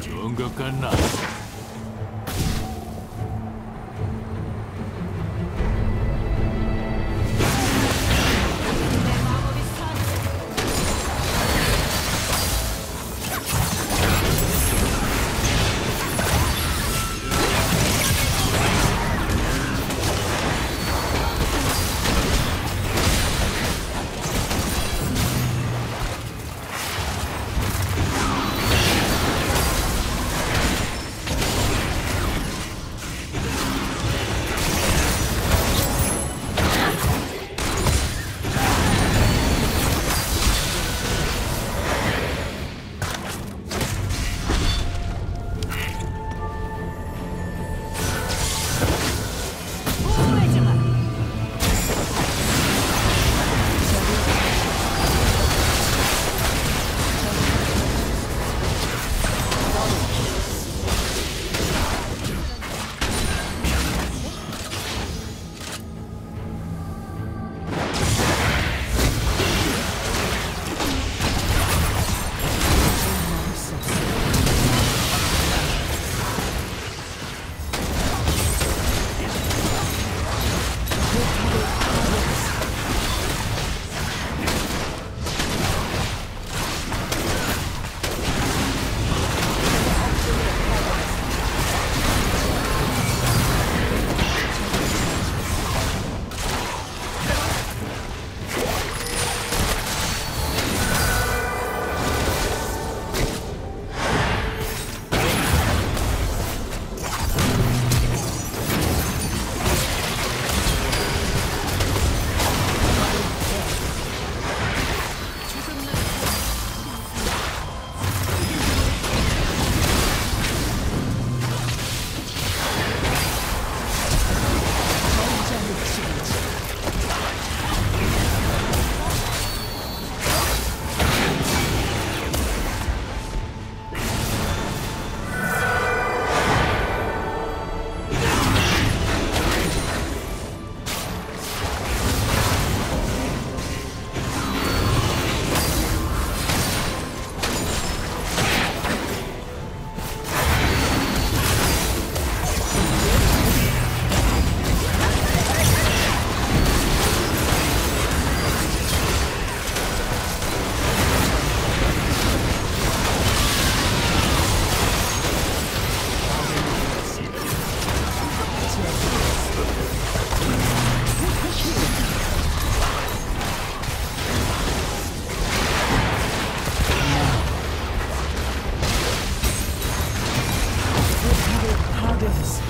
中楽家な？Yes.